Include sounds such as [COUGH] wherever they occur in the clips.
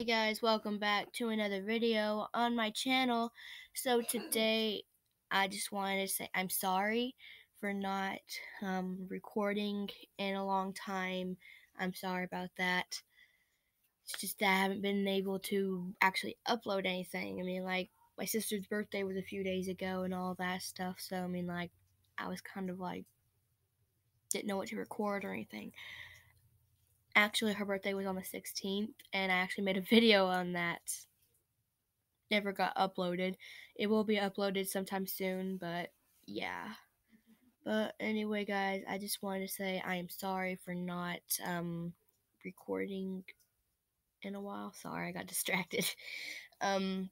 Hey guys, welcome back to another video on my channel. So today, I just wanted to say I'm sorry for not um, recording in a long time. I'm sorry about that. It's just that I haven't been able to actually upload anything. I mean, like, my sister's birthday was a few days ago and all that stuff. So, I mean, like, I was kind of like, didn't know what to record or anything actually her birthday was on the 16th and I actually made a [LAUGHS] video on that. Never got uploaded. It will be uploaded sometime soon, but yeah. But anyway, guys, I just wanted to say I am sorry for not um, recording in a while. Sorry, I got [LAUGHS] distracted. Um,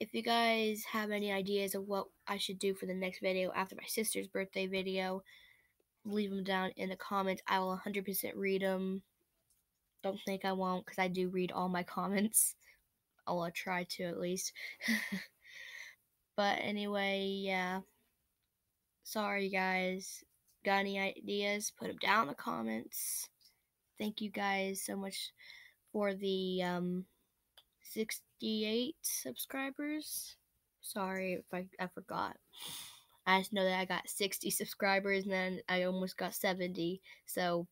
if you guys have any ideas of what I should do for the next video after my sister's birthday video, leave them down in the comments. I will 100% read them. Don't think I won't because I do read all my [LAUGHS] comments. I'll try to at least. [LAUGHS] but anyway, yeah. Sorry, guys. Got any ideas? Put them down in the comments. Thank you guys so much for the um, 68 subscribers. Sorry if I, I forgot. I just know that I got 60 subscribers and then I almost got 70. So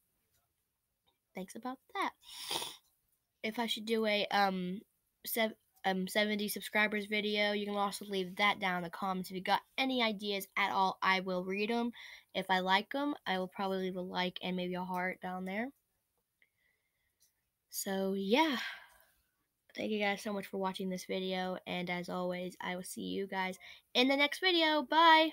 thanks about that. If I should do a um, um 70 subscribers video, you can also leave that down in the comments. If you got any ideas at all, I will read them. If I like them, I will probably leave a like and maybe a heart down there. So yeah. Thank you guys so much for watching this video. And as always, I will see you guys in the next video. Bye!